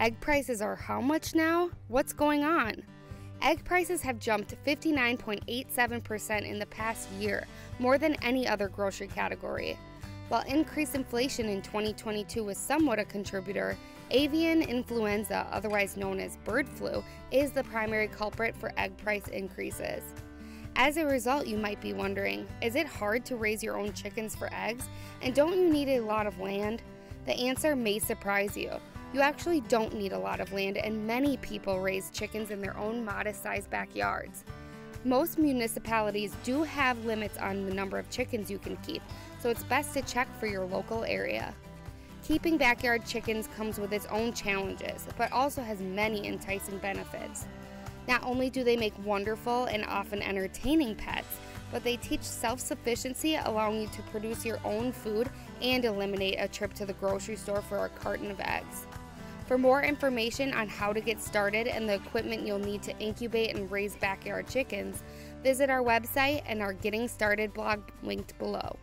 Egg prices are how much now? What's going on? Egg prices have jumped 59.87% in the past year, more than any other grocery category. While increased inflation in 2022 was somewhat a contributor, avian influenza, otherwise known as bird flu, is the primary culprit for egg price increases. As a result, you might be wondering is it hard to raise your own chickens for eggs? And don't you need a lot of land? The answer may surprise you. You actually don't need a lot of land, and many people raise chickens in their own modest sized backyards. Most municipalities do have limits on the number of chickens you can keep, so it's best to check for your local area. Keeping backyard chickens comes with its own challenges, but also has many enticing benefits. Not only do they make wonderful and often entertaining pets, but they teach self sufficiency, allowing you to produce your own food and eliminate a trip to the grocery store for a carton of eggs. For more information on how to get started and the equipment you'll need to incubate and raise backyard chickens, visit our website and our Getting Started blog linked below.